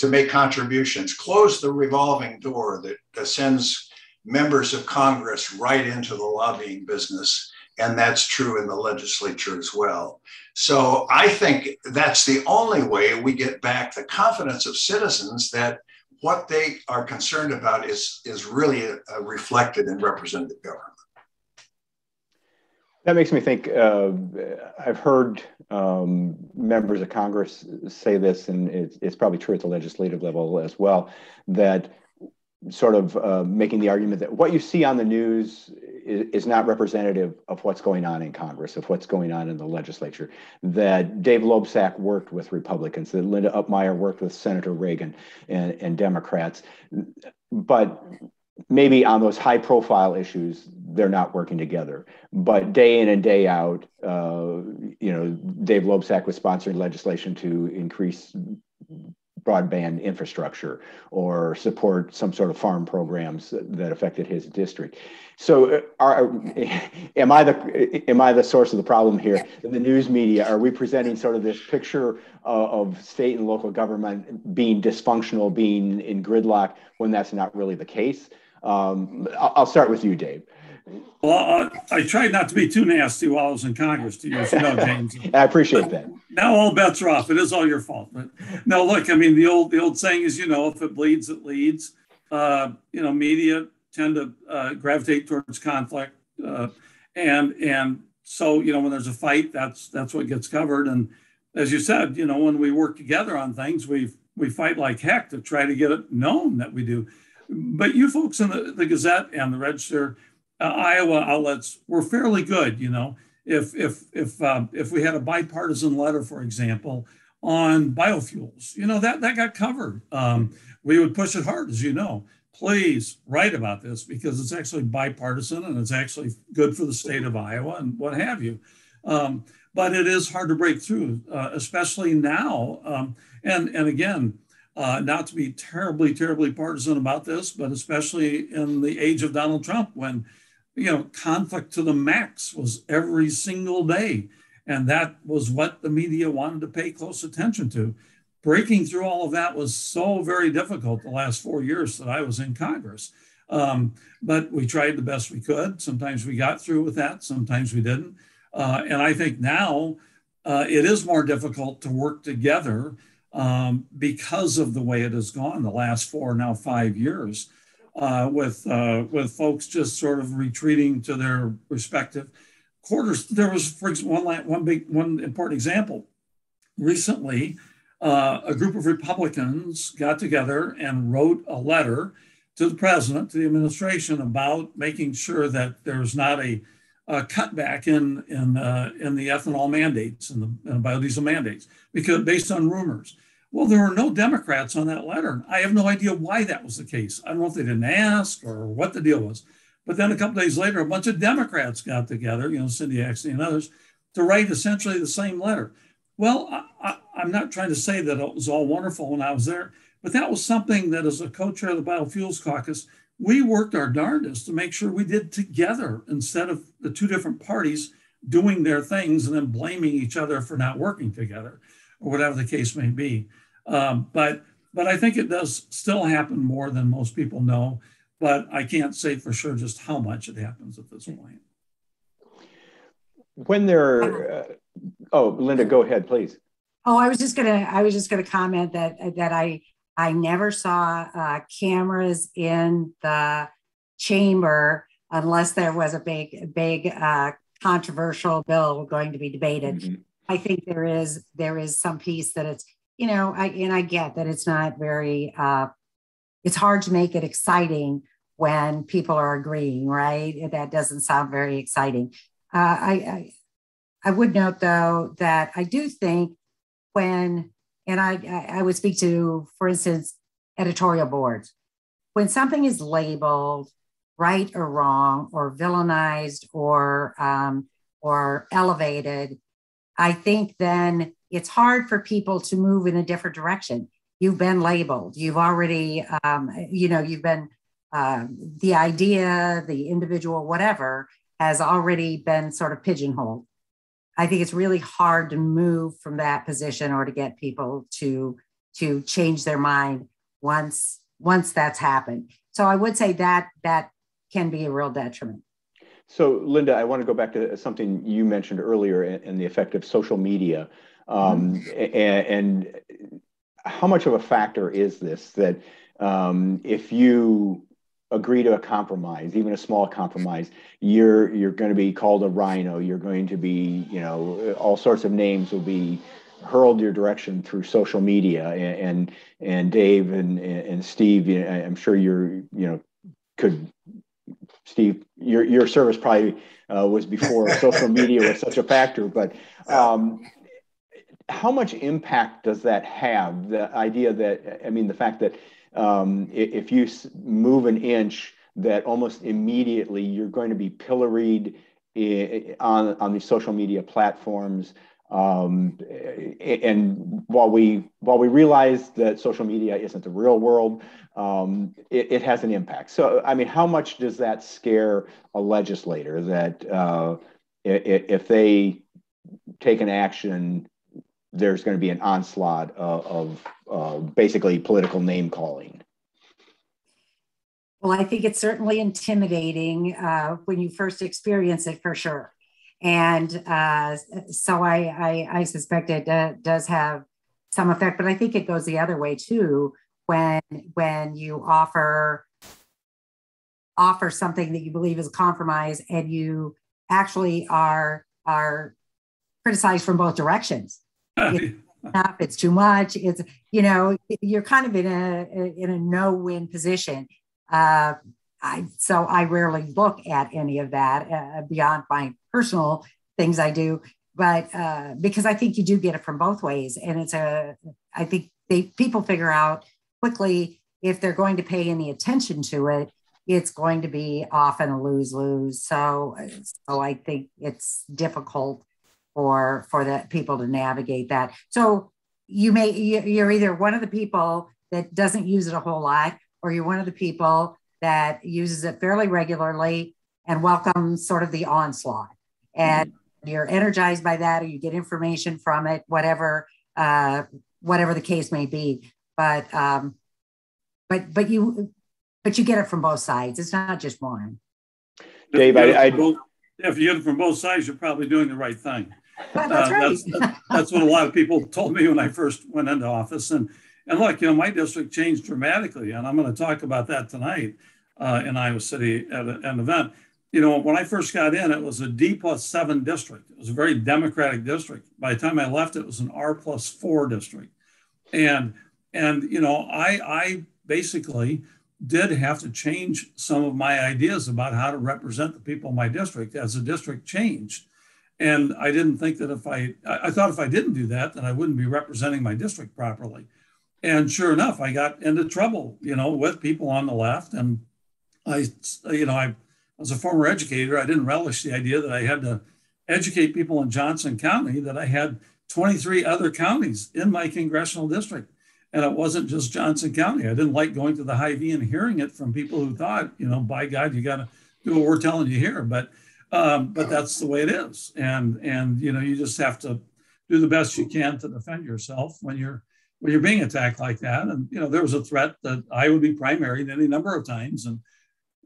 to make contributions, close the revolving door that sends members of Congress right into the lobbying business. And that's true in the legislature as well. So I think that's the only way we get back the confidence of citizens that what they are concerned about is, is really uh, reflected in representative government. That makes me think. Uh, I've heard um, members of Congress say this, and it's, it's, probably true at the legislative level as well, that sort of uh, making the argument that what you see on the news is, is, not representative of what's going on in Congress, of what's going on in the legislature. That Dave Loebsack worked with Republicans, that Linda Upmeyer worked with Senator Ragan and, and Democrats. But maybe on those high profile issues they're not working together but day in and day out uh, you know dave loebsack was sponsoring legislation to increase broadband infrastructure or support some sort of farm programs that affected his district. So uh, are, am i the am i the source of the problem here? In the news media are we presenting sort of this picture of state and local government being dysfunctional being in gridlock when that's not really the case? Um, I'll start with you, Dave. Well, I, I tried not to be too nasty while I was in Congress, to you, you know, James. I appreciate that. Now all bets are off. It is all your fault. But no, look, I mean, the old the old saying is, you know, if it bleeds, it leads. Uh, you know, media tend to uh, gravitate towards conflict, uh, and and so you know, when there's a fight, that's that's what gets covered. And as you said, you know, when we work together on things, we we fight like heck to try to get it known that we do but you folks in the, the Gazette and the Register, uh, Iowa outlets were fairly good. You know, if if if um, if we had a bipartisan letter, for example, on biofuels, you know that that got covered. Um, we would push it hard, as you know. Please write about this because it's actually bipartisan and it's actually good for the state of Iowa and what have you. Um, but it is hard to break through, uh, especially now. Um, and and again, uh, not to be terribly, terribly partisan about this, but especially in the age of Donald Trump, when you know conflict to the max was every single day, and that was what the media wanted to pay close attention to. breaking through all of that was so very difficult the last four years that I was in Congress. Um, but we tried the best we could. Sometimes we got through with that, sometimes we didn't. Uh, and I think now uh, it is more difficult to work together um, because of the way it has gone the last four, now five years, uh, with, uh, with folks just sort of retreating to their respective quarters. There was, for example, one, one big, one important example. Recently, uh, a group of Republicans got together and wrote a letter to the president, to the administration, about making sure that there's not a, a cutback in in uh, in the ethanol mandates and the and biodiesel mandates because based on rumors. Well, there were no Democrats on that letter. I have no idea why that was the case. I don't know if they didn't ask or what the deal was. But then a couple days later, a bunch of Democrats got together, you know, Cindy Axne and others, to write essentially the same letter. Well, I, am not trying to say that it was all wonderful when I was there, but that was something that, as a co-chair of the Biofuels Caucus, we worked our darndest to make sure we did together instead of the two different parties doing their things and then blaming each other for not working together, or whatever the case may be. Um, but but I think it does still happen more than most people know. But I can't say for sure just how much it happens at this point. When there, uh, oh, Linda, go ahead, please. Oh, I was just gonna, I was just gonna comment that that I I never saw uh, cameras in the chamber unless there was a big, big uh, controversial bill going to be debated. Mm-hmm. I think there is there is some piece that it's you know I and I get that it's not very uh, it's hard to make it exciting when people are agreeing, right? That doesn't sound very exciting. Uh, I, I I would note though that I do think when and I, I would speak to, for instance, editorial boards. When something is labeled right or wrong, or villainized, or um, or elevated, I think then it's hard for people to move in a different direction. You've been labeled. You've already, um, you know, you've been uh, the idea, the individual, whatever, has already been sort of pigeonholed. I think it's really hard to move from that position or to get people to to change their mind once once that's happened. So I would say that that can be a real detriment. So Linda, I want to go back to something you mentioned earlier and the effect of social media, um, mm-hmm. and, and, how much of a factor is this that um, if you agree to a compromise, even a small compromise, you're you're going to be called a RINO. You're going to be, you know, all sorts of names will be hurled your direction through social media. And and, and Dave and and Steve, you know, I'm sure you're, you know, could Steve, your your service probably uh, was before social media was such a factor, but. Um, how much impact does that have? The idea that, I mean, the fact that um, if you move an inch, that almost immediately you're going to be pilloried on, on these social media platforms. Um, and while we while we realize that social media isn't the real world, um, it, it, has an impact. So, I mean, how much does that scare a legislator that uh, if they take an action there's going to be an onslaught of, of uh, basically political name calling. Well, I think it's certainly intimidating uh, when you first experience it for sure. And uh, so I, I, I, suspect it uh, does have some effect, but I think it goes the other way too when when you offer offer something that you believe is a compromise and you actually are are criticized from both directions it's it's too much. It's you know you're kind of in a in a no win position. Uh, I so I rarely look at any of that uh, beyond my personal things I do, but uh, because I think you do get it from both ways, and it's a I think they people figure out quickly if they're going to pay any attention to it it's going to be often a lose lose. So, so I think it's difficult for for the people to navigate that. So you may you're either one of the people that doesn't use it a whole lot, or you're one of the people that uses it fairly regularly and welcomes sort of the onslaught. And mm-hmm. you're energized by that, or you get information from it, whatever. Uh, whatever the case may be. But um, but but you but you get it from both sides. It's not just one. Dave, I, I if you get it from both sides, you're probably doing the right thing. That's uh, right. That's, that's, what a lot of people told me when I first went into office. And and look, you know, my district changed dramatically, and I'm going to talk about that tonight uh, in Iowa City at a, an event. You know, when I first got in, it was a D plus seven district. It was a very democratic district. By the time I left, it was an R plus four district, and and you know, I I basically did have to change some of my ideas about how to represent the people in my district as the district changed. And I didn't think that if I, I thought if I didn't do that, then I wouldn't be representing my district properly. And sure enough, I got into trouble, you know, with people on the left. And I, you know, I as a former educator, I didn't relish the idea that I had to educate people in Johnson County, that I had 23 other counties in my congressional district. And it wasn't just Johnson County. I didn't like going to the Hy-Vee and hearing it from people who thought, you know, by God, you got to do what we're telling you here. But um, but that's the way it is. And and you know, you just have to do the best you can to defend yourself when you're when you're being attacked like that. And you know, there was a threat that I would be primaried any number of times, and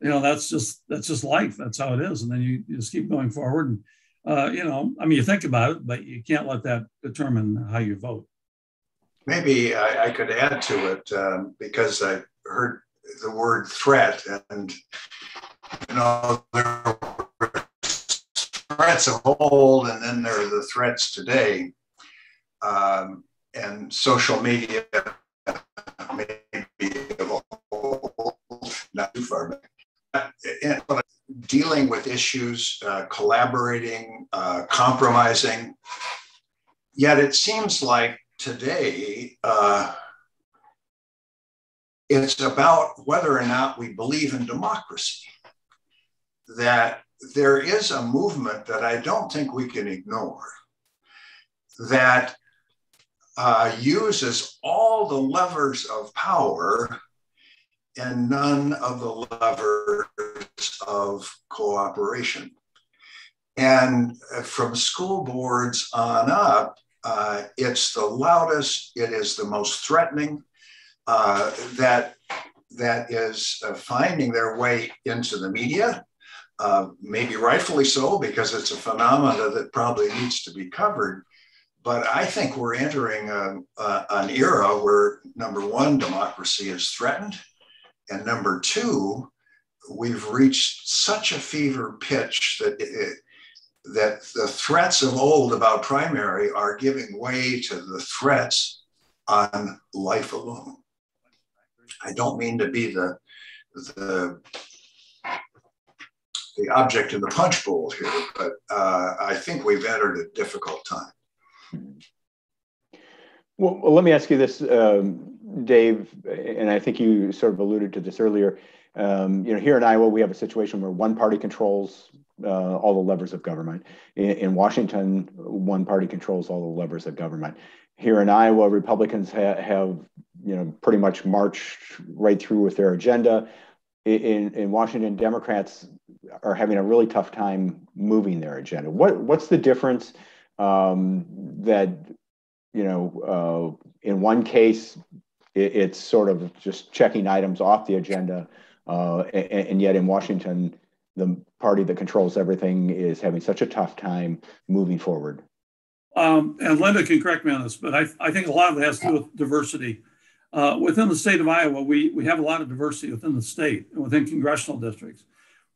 you know, that's just that's just life. That's how it is. And then you, you just keep going forward. And uh, you know, I mean, you think about it, but you can't let that determine how you vote. Maybe I, I could add to it um, because I heard the word threat, and you know, there threats of old, and then there are the threats today. Um, and social media maybe not too far back. Dealing with issues, uh, collaborating, uh, compromising. Yet it seems like today uh, it's about whether or not we believe in democracy. That there is a movement that I don't think we can ignore that uh, uses all the levers of power and none of the levers of cooperation. And from school boards on up, uh, it's the loudest, it is the most threatening, uh, that, that is uh, finding their way into the media, uh, maybe rightfully so, because it's a phenomena that probably needs to be covered. But I think we're entering a, a, an era where number one, democracy is threatened. And number two, we've reached such a fever pitch that it, that the threats of old about primary are giving way to the threats on life alone. I don't mean to be the the the object in the punch bowl here, but uh, I think we've entered a difficult time. Well, let me ask you this, um, Dave, and I think you sort of alluded to this earlier. Um, you know, here in Iowa, we have a situation where one party controls uh, all the levers of government. In, in, Washington, one party controls all the levers of government. Here in Iowa, Republicans ha- have, you know, pretty much marched right through with their agenda. In, in Washington, Democrats are having a really tough time moving their agenda. What what's the difference um, that you know uh, in one case it, it's sort of just checking items off the agenda, uh, and, and, yet in Washington the party that controls everything is having such a tough time moving forward. Um, and Linda can correct me on this, but I, I think a lot of it has to do with diversity. Uh, within the state of Iowa, we, we have a lot of diversity within the state and within congressional districts.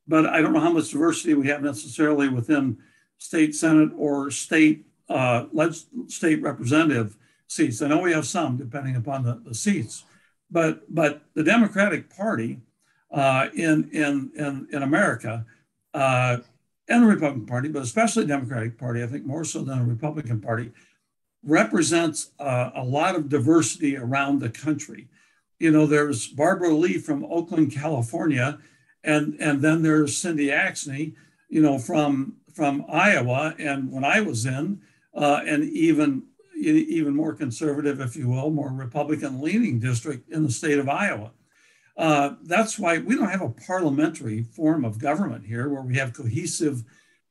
But I don't know how much diversity we have necessarily within state senate or state uh, state representative seats. I know we have some, depending upon the, the seats, but but the Democratic Party uh, in, in, in, in America uh, and the Republican Party, but especially the Democratic Party, I think more so than the Republican Party, represents uh, a lot of diversity around the country. You know, there's Barbara Lee from Oakland, California, and, and then there's Cindy Axne, you know, from, from Iowa. And when I was in, uh, and even even more conservative, if you will, more Republican leaning district in the state of Iowa. Uh, that's why we don't have a parliamentary form of government here where we have cohesive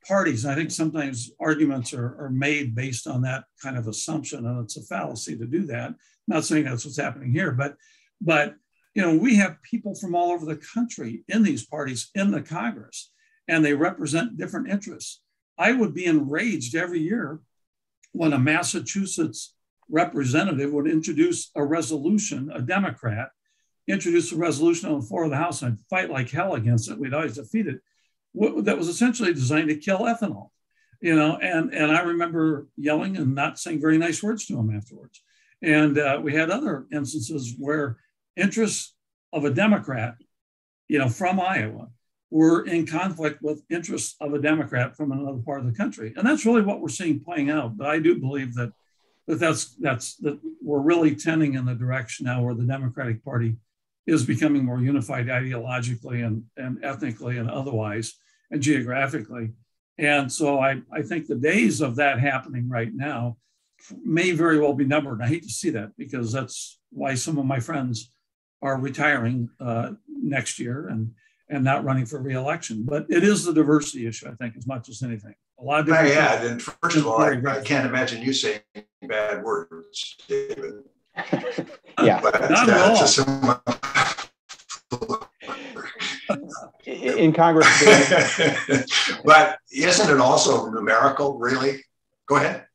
parties. I think sometimes arguments are, are made based on that kind of assumption, and it's a fallacy to do that. I'm not saying that's what's happening here, but but you know we have people from all over the country in these parties in the Congress, and they represent different interests. I would be enraged every year when a Massachusetts representative would introduce a resolution, a Democrat, introduce a resolution on the floor of the House, and I'd fight like hell against it. We'd always defeat it that was essentially designed to kill ethanol, you know. And and I remember yelling and not saying very nice words to him afterwards. And uh, we had other instances where interests of a Democrat, you know, from Iowa, were in conflict with interests of a Democrat from another part of the country, and that's really what we're seeing playing out. But I do believe that that that's that's that we're really tending in the direction now where the Democratic Party is becoming more unified ideologically and, and ethnically and otherwise and geographically. And so I, I think the days of that happening right now may very well be numbered. I hate to see that because that's why some of my friends are retiring uh, next year and, and not running for reelection. But it is the diversity issue, I think, as much as anything. A lot of different. Yeah, and first of all, I, I can't imagine you saying bad words, David. yeah, but Not that's in Congress. but isn't it also numerical, really? Go ahead.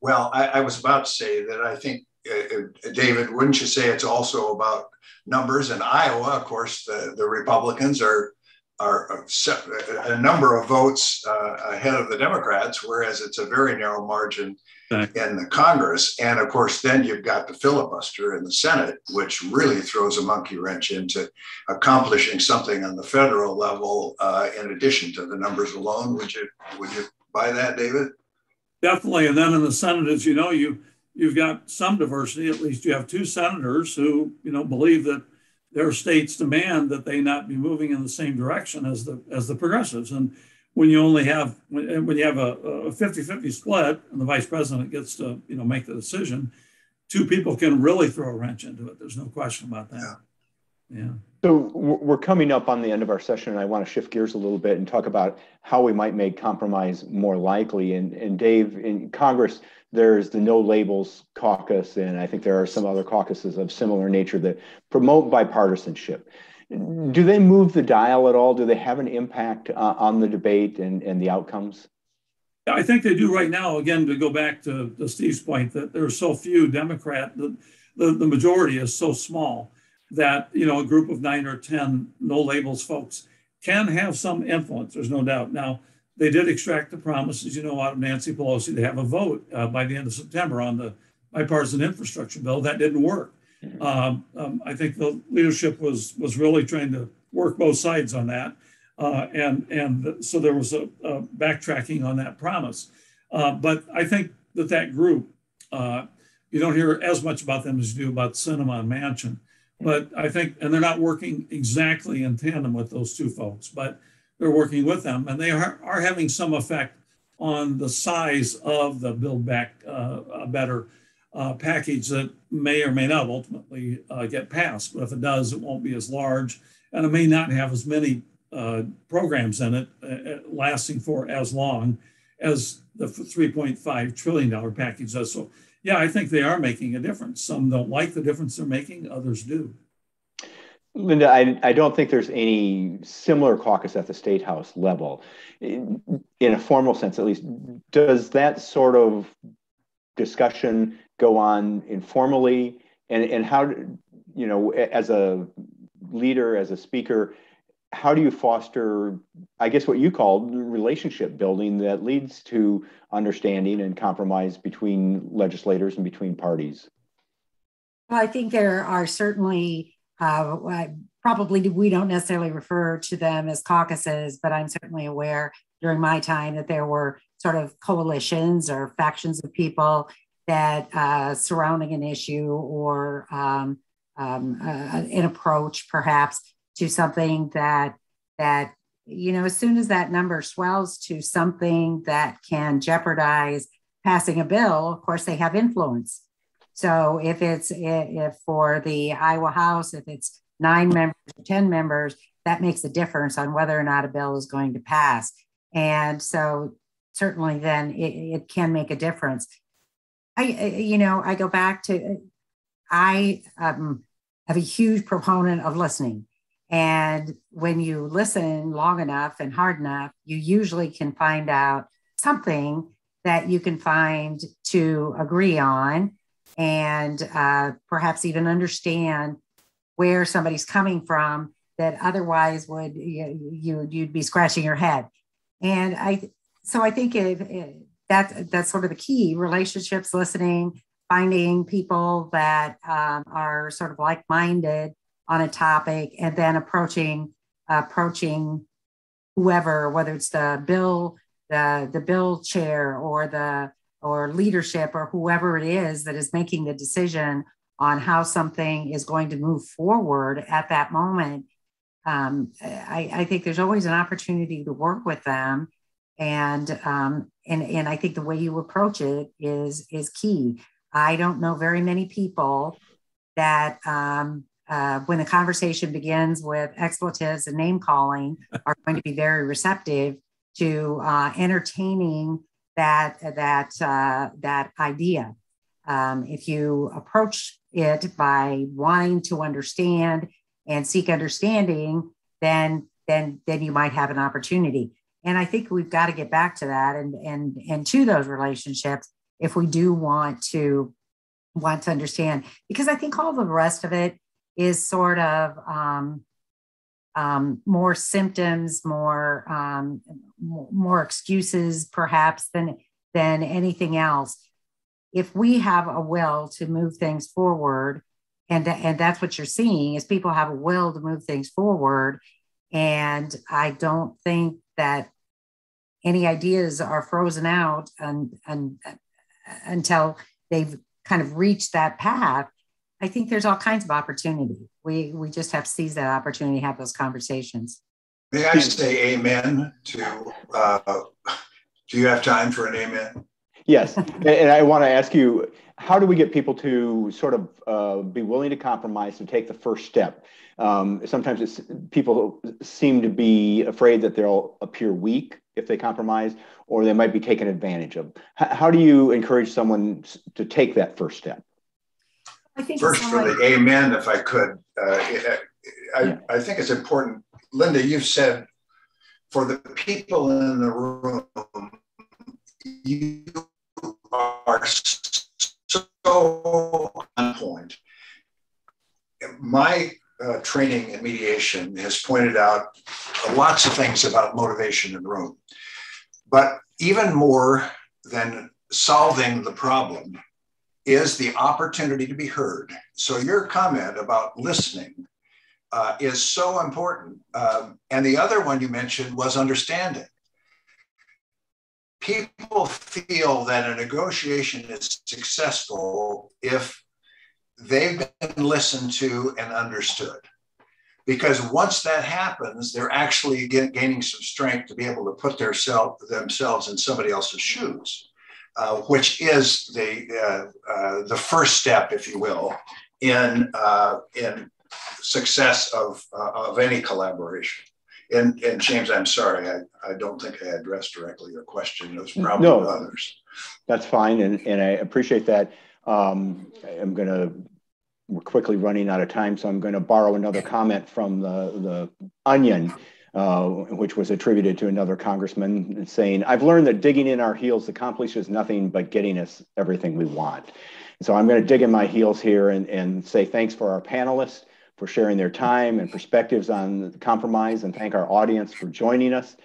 Well, I, I was about to say that I think, uh, uh David, wouldn't you say it's also about numbers? In Iowa, of course, the, the Republicans are are a number of votes uh, ahead of the Democrats, whereas it's a very narrow margin in the Congress. And of course, then you've got the filibuster in the Senate, which really throws a monkey wrench into accomplishing something on the federal level, uh, in addition to the numbers alone. Would you would you buy that, David? Definitely. And then in the Senate, as you know, you you've got some diversity. At least you have two senators who you know believe that their states demand that they not be moving in the same direction as the as the progressives. And when you only have when, when you have a, a 50-50 split and the vice president gets to you know make the decision, two people can really throw a wrench into it. There's no question about that. Yeah. yeah. So we're coming up on the end of our session, and I want to shift gears a little bit and talk about how we might make compromise more likely. And, and Dave, in Congress, there's the No Labels Caucus, and I think there are some other caucuses of similar nature that promote bipartisanship. Do they move the dial at all? Do they have an impact uh, on the debate and, and the outcomes? I think they do right now. Again, to go back to, to Steve's point, that there are so few Democrat, the, the, the majority is so small that you know a group of nine or ten no labels folks can have some influence. There's no doubt. Now they did extract the promises, you know, out of Nancy Pelosi to have a vote uh, by the end of September on the bipartisan infrastructure bill. That didn't work. Um, um, I think the leadership was was really trying to work both sides on that, uh, and and so there was a, a backtracking on that promise. Uh, but I think that that group, uh, you don't hear as much about them as you do about Sinema and Manchin. But I think, and they're not working exactly in tandem with those two folks, but they're working with them, and they are, are having some effect on the size of the Build Back uh, Better uh, package that may or may not ultimately uh, get passed. But if it does, it won't be as large, and it may not have as many uh, programs in it uh, uh, lasting for as long as the 3.5 trillion dollar package does. So, yeah, I think they are making a difference. Some don't like the difference they're making; others do. Linda, I, I don't think there's any similar caucus at the state house level. In, a formal sense, at least, does that sort of discussion go on informally? And, and how, you know, as a leader, as a speaker, how do you foster, I guess, what you call relationship building that leads to understanding and compromise between legislators and between parties? Well, I think there are certainly uh, probably we don't necessarily refer to them as caucuses, but I'm certainly aware during my time that there were sort of coalitions or factions of people that uh, surrounding an issue or um, um, uh, an approach, perhaps, to something that that you know as soon as that number swells to something that can jeopardize passing a bill, of course they have influence so if it's if for the Iowa House, if it's nine members, or 10 members, that makes a difference on whether or not a bill is going to pass. And so certainly then it, it can make a difference. I, you know, I go back to, I um, have a huge proponent of listening. And when you listen long enough and hard enough, you usually can find out something that you can find to agree on and uh, perhaps even understand where somebody's coming from that otherwise would you, you you'd be scratching your head. And i so i think it, it, that that's sort of the key relationships listening finding people that um, are sort of like-minded on a topic and then approaching approaching whoever whether it's the bill the the bill chair or the or leadership or whoever it is that is making the decision on how something is going to move forward at that moment um, I, I, think there's always an opportunity to work with them and um, and and I think the way you approach it is is key. I don't know very many people that um, uh, when the conversation begins with expletives and name calling are going to be very receptive to uh, entertaining that that uh, that idea. Um, if you approach it by wanting to understand and seek understanding, then then then you might have an opportunity. And I think we've got to get back to that and and and to those relationships if we do want to want to understand because I think all the rest of it is sort of um, um, more symptoms, more um, more excuses, perhaps than than anything else. If we have a will to move things forward, and and that's what you're seeing is people have a will to move things forward, and I don't think that any ideas are frozen out and, and until they've kind of reached that path I think there's all kinds of opportunity. We we just have to seize that opportunity, have those conversations. May I say amen to? Uh, do you have time for an amen? Yes, and I want to ask you, how do we get people to sort of uh, be willing to compromise to take the first step? Um, sometimes it's people seem to be afraid that they'll appear weak if they compromise, or they might be taken advantage of. H- how do you encourage someone to take that first step? I think First, for like- the amen, if I could, uh, I, yeah. I think it's important. Linda, you've said for the people in the room, you are so on point. My uh, training in mediation has pointed out lots of things about motivation in the room. But even more than solving the problem is the opportunity to be heard. So, your comment about listening uh, is so important. Um, and the other one you mentioned was understanding. People feel that a negotiation is successful if they've been listened to and understood. Because once that happens, they're actually gaining some strength to be able to put their self, themselves in somebody else's shoes. Uh, which is the uh, uh, the first step, if you will, in uh, in success of uh, of any collaboration. And, and James, I'm sorry, I, I don't think I addressed directly your question. It was probably no, others. That's fine, and, and I appreciate that. Um, I'm going to we're quickly running out of time, so I'm going to borrow another comment from the the Onion uh, which was attributed to another congressman, saying, I've learned that digging in our heels accomplishes nothing but getting us everything we want. So I'm going to dig in my heels here and, and say thanks for our panelists for sharing their time and perspectives on the compromise and thank our audience for joining us.